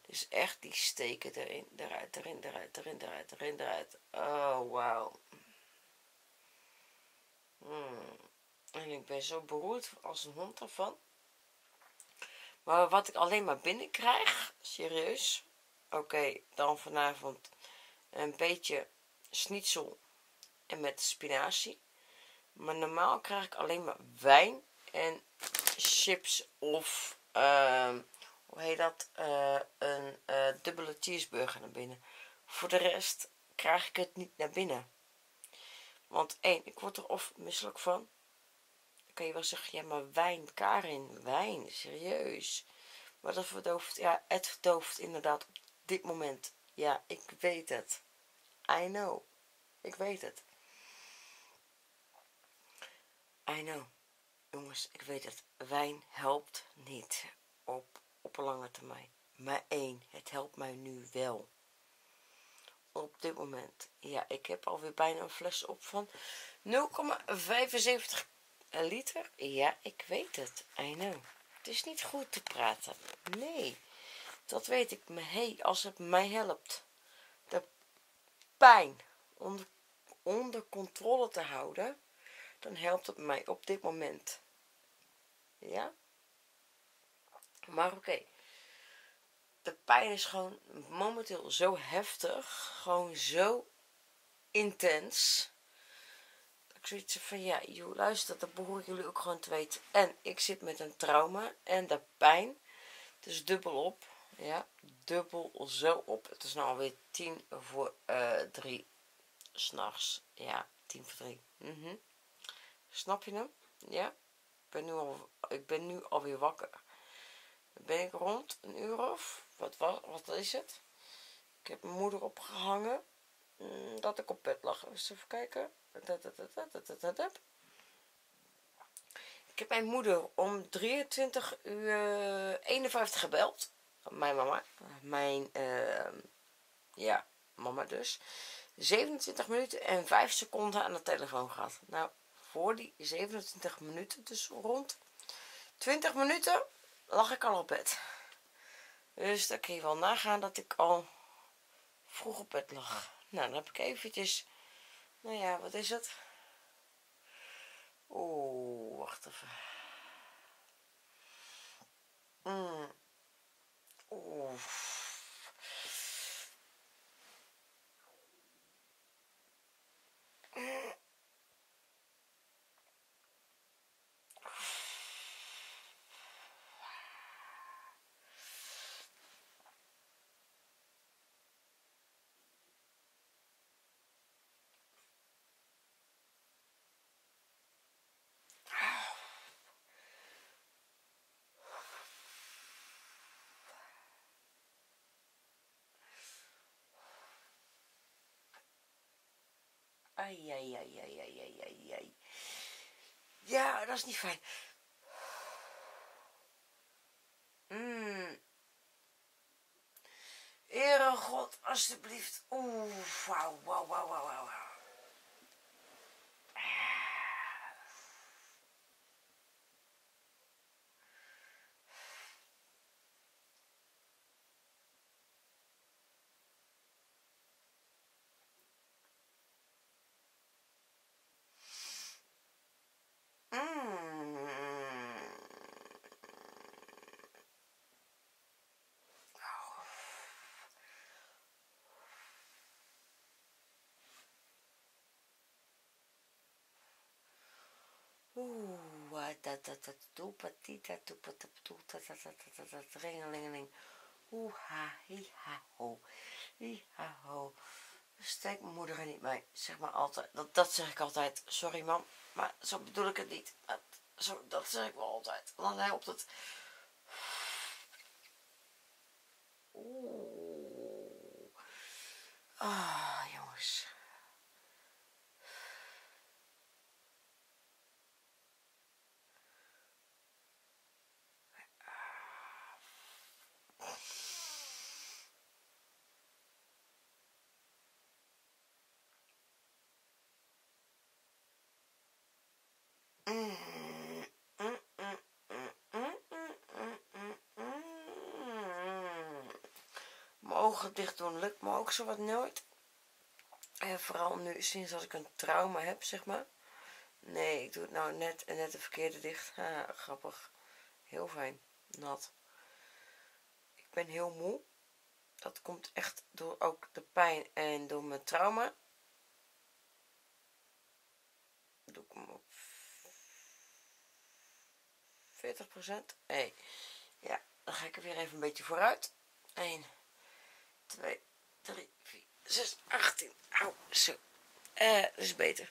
Dus echt die steken erin, eruit, erin, eruit, erin, eruit, erin, eruit. Oh, wauw. Hmm. En ik ben zo beroerd als een hond ervan. Maar wat ik alleen maar binnenkrijg, serieus. Oké, dan vanavond een beetje schnitzel en met spinazie. Maar normaal krijg ik alleen maar wijn en chips of... ehm hoe heet dat, eh, een eh, dubbele cheeseburger naar binnen. Voor de rest krijg ik het niet naar binnen. Want één, ik word er of misselijk van. Dan kan je wel zeggen, ja maar wijn, Karin, wijn, serieus. Maar dat verdooft, ja, het verdooft inderdaad op dit moment. Ja, ik weet het. I know. Ik weet het. I know. Jongens, ik weet het. Wijn helpt niet op op lange termijn. Maar één, het helpt mij nu wel. Op dit moment. Ja, ik heb alweer bijna een fles op van 0,75 liter. Ja, ik weet het. I know. Het is niet goed te praten. Nee, dat weet ik. Maar hey, als het mij helpt pijn onder, onder controle te houden, dan helpt het mij op dit moment. Ja? Maar oké. De pijn is gewoon momenteel zo heftig. Gewoon zo intens. Dat ik zoiets van, ja, joh, luister, dat behoor jullie ook gewoon te weten. En ik zit met een trauma en de pijn. Dus dubbel op. Ja, dubbel zo op. Het is nou alweer tien voor uh, drie s'nachts. Ja, tien voor drie. Mm Snap je hem? Ja? Ik ben nu, al, ik ben nu alweer wakker ben ik rond een uur of, wat, wat, wat is het? Ik heb mijn moeder opgehangen, mm, dat ik op bed lag. Eens even kijken. Ik heb mijn moeder om 23 uur 51 gebeld. Mijn mama. Mijn, uh, ja, mama dus. 27 minuten en 5 seconden aan de telefoon gehad. Nou, voor die 27 minuten, dus rond 20 minuten, lag ik al op bed. Dus dan kun je wel nagaan dat ik al vroeg op bed lag. Nou, dan heb ik eventjes, nou ja, wat is het? Oeh, wacht even. Mm. Oeh. Ai, ai, ai, ai, ai, ai, ai. Ja, dat is niet fijn. Mm. God, alstublieft. Oeh, wauw, wauw, wauw, wauw, wauw. wauw. Mm. Oeh, wat dat dat dat toepa tita toepa toep toep dat dat dat dat dat ringelingeling. Oeh ha ho hi ha ho. Steek mijn moeder er niet mee, zeg maar altijd. Dat, dat zeg ik altijd. Sorry mam, maar zo bedoel ik het niet. Dat, zo, dat zeg ik wel altijd. Dan helpt het. Oeh. Ah, ogen dicht doen lukt me ook zo wat nooit. En vooral nu, sinds als ik een trauma heb, zeg maar. Nee, ik doe het nou net en net de verkeerde dicht. Ha, grappig. Heel fijn. Nat. Ik ben heel moe. Dat komt echt door ook de pijn en door mijn trauma. Doe ik hem op 40%. Hey. Ja, dan ga ik er weer even een beetje vooruit. 1, 2, 3, 4, 6, 18. Au, zo. Eh, dat is beter.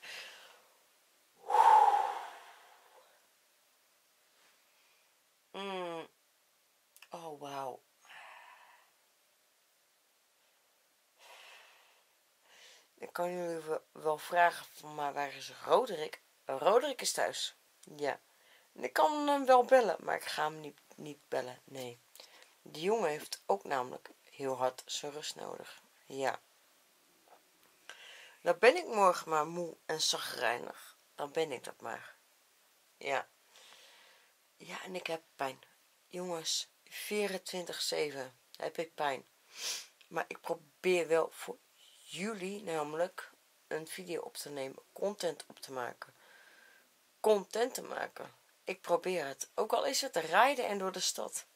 Mm. Oh, wauw. Dan kan jullie wel- vragen maar waar is Roderick? Roderick is thuis. Ja. Ik kan hem wel bellen, maar ik ga hem niet, niet bellen. Nee. Die jongen heeft ook namelijk heel hard zijn rust nodig. Ja. Dan ben ik morgen maar moe en zagrijnig. Dan ben ik dat maar. Ja. Ja, en ik heb pijn. Jongens, 24-7 heb ik pijn. Maar ik probeer wel voor jullie namelijk een video op te nemen. Content op te maken. Content te maken. Ik probeer het. Ook al is het rijden en door de stad.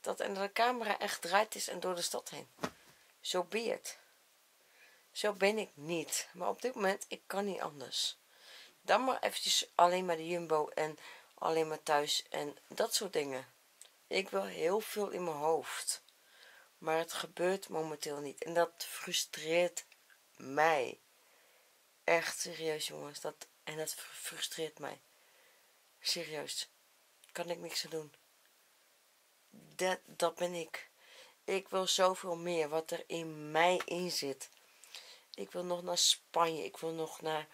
Dat en de camera echt draait is en door de stad heen. Zo be het. Zo ben ik niet. Maar op dit moment, ik kan niet anders. Dan maar eventjes alleen maar de Jumbo en alleen maar thuis en dat soort dingen. Ik wil heel veel in mijn hoofd. Maar het gebeurt momenteel niet. En dat frustreert mij. Echt serieus jongens. Dat, en dat frustreert mij. Serieus. Kan ik niks aan doen. Dat, dat ben ik. Ik wil zoveel meer wat er in mij in zit. Ik wil nog naar Spanje. Ik wil nog naar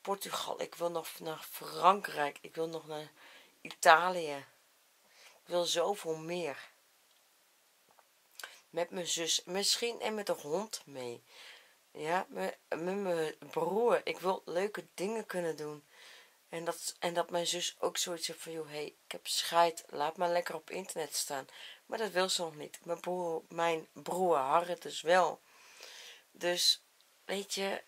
Portugal. Ik wil nog naar Frankrijk. Ik wil nog naar Italië. Ik wil zoveel meer. Met mijn zus. Misschien en met de hond mee. Ja, met mijn broer. Ik wil leuke dingen kunnen doen. En dat, en dat mijn zus ook zoiets heeft van, joh, hey, ik heb scheid, laat maar lekker op internet staan. Maar dat wil ze nog niet. Mijn broer, mijn broer Harrit dus wel. Dus, weet je,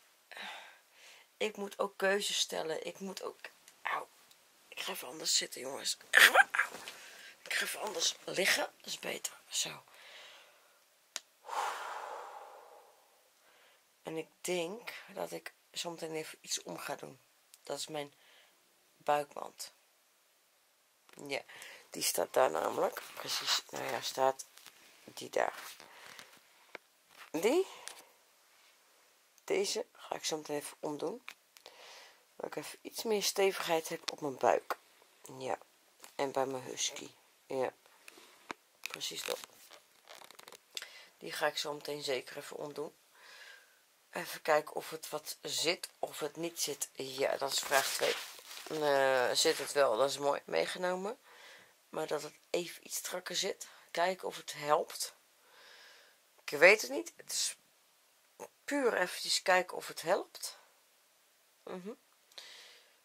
ik moet ook keuzes stellen. Ik moet ook, auw, ik ga even anders zitten, jongens. Ik ga even anders liggen, dat is beter. Zo. En ik denk dat ik zometeen even iets om ga doen. Dat is mijn buikband. Ja, die staat daar namelijk. Precies, nou ja, staat die daar. Die, deze ga ik zo meteen even omdoen. Dat ik even iets meer stevigheid heb op mijn buik. Ja, en bij mijn husky. Ja, precies dat. Die ga ik zo meteen zeker even omdoen. Even kijken of het wat zit of het niet zit. Ja, dat is vraag 2. Uh, zit het wel, dat is mooi meegenomen. Maar dat het even iets strakker zit. Kijken of het helpt. Ik weet het niet. Het is puur eventjes kijken of het helpt. Mhm.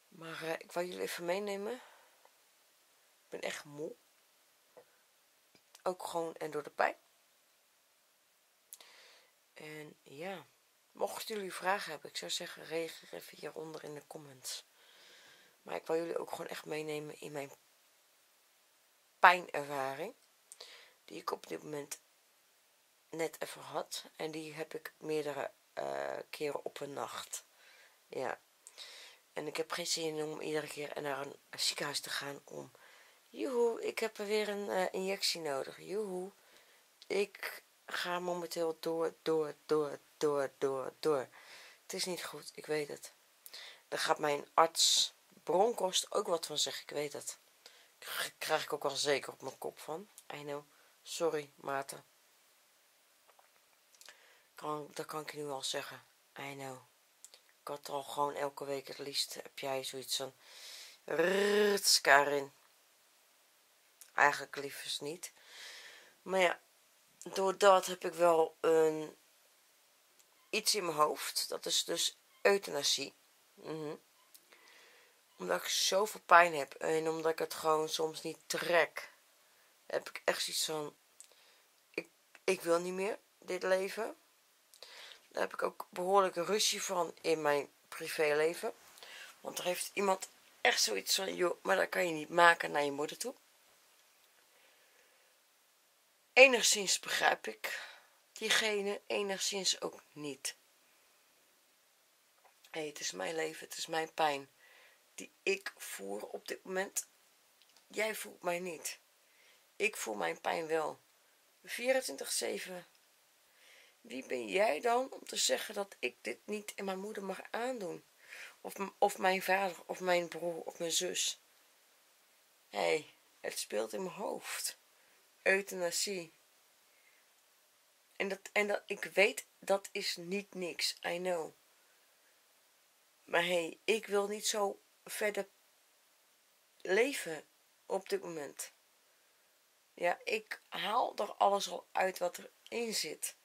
Maar uh, ik wil jullie even meenemen. Ik ben echt moe. Ook gewoon en door de pijn. En ja, mochten jullie vragen hebben, ik zou zeggen, reageer even hieronder in de comments. Maar ik wil jullie ook gewoon echt meenemen in mijn pijnervaring. Die ik op dit moment net even had. En die heb ik meerdere uh, keren op een nacht. Ja. En ik heb geen zin om iedere keer naar een, ziekenhuis te gaan om... Joehoe, ik heb er weer een uh, injectie nodig. Joehoe. Ik ga momenteel door, door, door, door, door, door. Het is niet goed, ik weet het. Daar gaat mijn arts Bronkost ook wat van zeggen, ik weet het. Krijg ik ook wel zeker op mijn kop van. I know. Sorry, Maarten. Kan, dat kan ik nu al zeggen. I know. Ik had al gewoon elke week het liefst. Heb jij zoiets van... Rrrts, Karin. Eigenlijk liefst niet. Maar ja, door dat heb ik wel een, iets in mijn hoofd. Dat is dus euthanasie. Mhm. Omdat ik zoveel pijn heb en omdat ik het gewoon soms niet trek, heb ik echt zoiets van: ik, ik wil niet meer dit leven. Daar heb ik ook behoorlijke ruzie van in mijn privéleven. Want er heeft iemand echt zoiets van: joh, maar dat kan je niet maken naar je moeder toe. Enigszins begrijp ik diegene, enigszins ook niet. Hé, het is mijn leven, het is mijn pijn die ik voer op dit moment. Jij voelt mij niet. Ik voel mijn pijn wel. 24-7. Wie ben jij dan om te zeggen dat ik dit niet in mijn moeder mag aandoen? Of, of mijn vader, of mijn broer, of mijn zus? Hé, hey, het speelt in mijn hoofd euthanasie. En dat, en dat, ik weet, dat is niet niks, I know. Maar hé, hey, ik wil niet zo verder leven op dit moment. Ja, ik haal er alles al uit wat erin zit.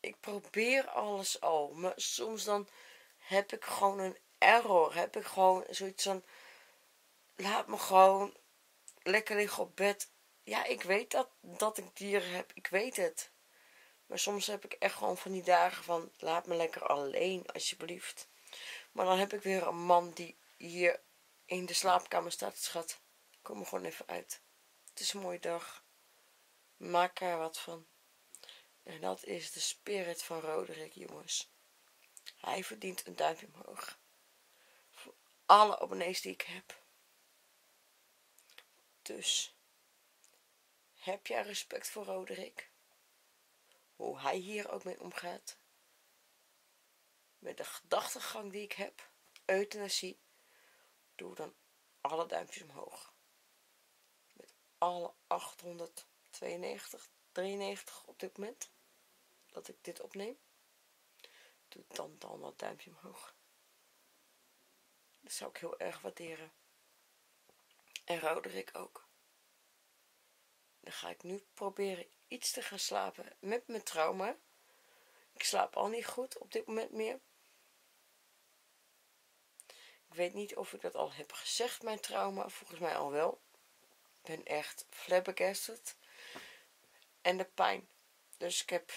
Ik probeer alles al, maar soms dan heb ik gewoon een error. Heb ik gewoon zoiets van, laat me gewoon lekker liggen op bed. Ja, ik weet dat, dat ik dieren heb. Ik weet het. Maar soms heb ik echt gewoon van die dagen van... Laat me lekker alleen, alsjeblieft. Maar dan heb ik weer een man die hier in de slaapkamer staat. Schat, kom er gewoon even uit. Het is een mooie dag. Maak er wat van. En dat is de spirit van Roderick, jongens. Hij verdient een duimpje omhoog. Voor alle abonnees die ik heb. Dus, heb jij respect voor Roderick? Hoe hij hier ook mee omgaat? Met de gedachtegang die ik heb, euthanasie, doe dan alle duimpjes omhoog. Met alle 892, 93 op dit moment, dat ik dit opneem. Doe dan dan dat duimpje omhoog. Dat zou ik heel erg waarderen. En Roderick ook. Dan ga ik nu proberen iets te gaan slapen met mijn trauma. Ik slaap al niet goed op dit moment meer. Ik weet niet of ik dat al heb gezegd, mijn trauma. Volgens mij al wel. Ik ben echt flabbergasted. En de pijn. Dus ik heb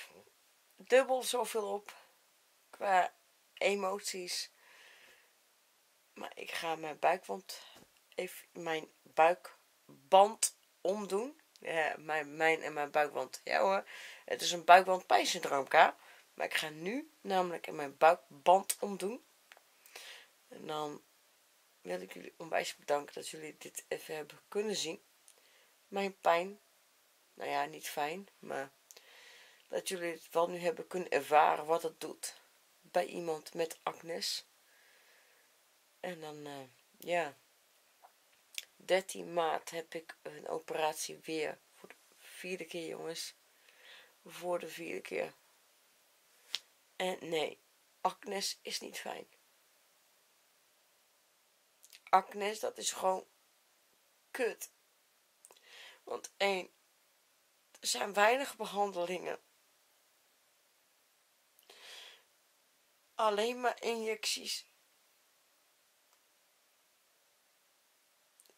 dubbel zoveel op qua emoties. Maar ik ga mijn buikwand even mijn buikband omdoen. Mijn, mijn en mijn buikwand. Ja hoor, het is een buikwand pijnsyndroom, Maar ik ga nu namelijk mijn buikband omdoen. En dan wil ik jullie onwijs bedanken dat jullie dit even hebben kunnen zien. Mijn pijn. Nou ja, niet fijn, maar dat jullie het wel nu hebben kunnen ervaren wat het doet bij iemand met acnes. En dan, uh, ja, 13 maart heb ik een operatie weer. Voor de vierde keer, jongens. Voor de vierde keer. En nee, Agnes is niet fijn. Agnes, dat is gewoon kut. Want één, er zijn weinig behandelingen. Alleen maar injecties.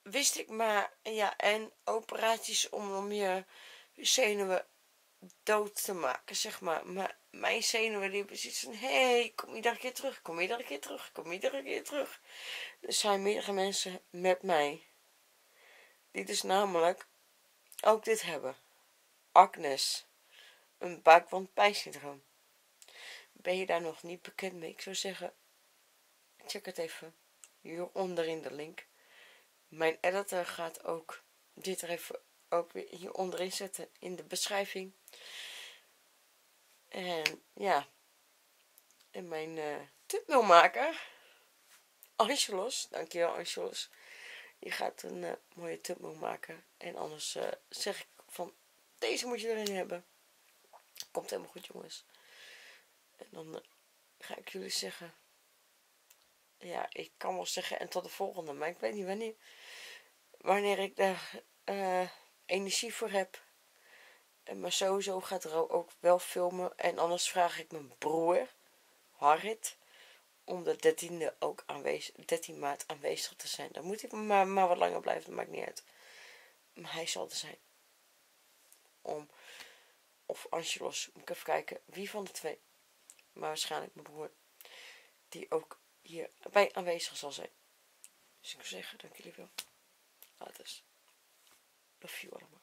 Wist ik maar, ja, en operaties om, om je zenuwen dood te maken, zeg maar. Maar mijn zenuwen die hebben zoiets van, hé, hey, kom iedere keer terug, kom iedere keer terug, kom iedere keer terug. Er zijn meerdere mensen met mij, die dus namelijk ook dit hebben. Agnes, een buikwandpijnsyndroom. Ben je daar nog niet bekend mee? Ik zou zeggen, check het even hieronder in de link. Mijn editor gaat ook dit er even ook weer hier onderin zetten in de beschrijving. En ja, en mijn uh, Angelos, dankjewel Angelos, die gaat een uh, mooie tipmail maken. En anders uh, zeg ik van, deze moet je erin hebben. Komt helemaal goed jongens. En dan ga ik jullie zeggen, ja, ik kan wel zeggen en tot de volgende, maar ik weet niet wanneer, wanneer ik daar energie voor heb. Maar sowieso gaat er ook wel filmen. En anders vraag ik mijn broer, Harrit, om de 13e ook aanwezig, 13 maart aanwezig te zijn. Dan moet ik maar, maar wat langer blijven, dat maakt niet uit. Maar hij zal er zijn. Om, of Angelos, moet ik even kijken, wie van de twee. Maar waarschijnlijk mijn broer, die ook hierbij aanwezig zal zijn. Dus ik wil zeggen, dank jullie wel. Laat eens. Love you allemaal.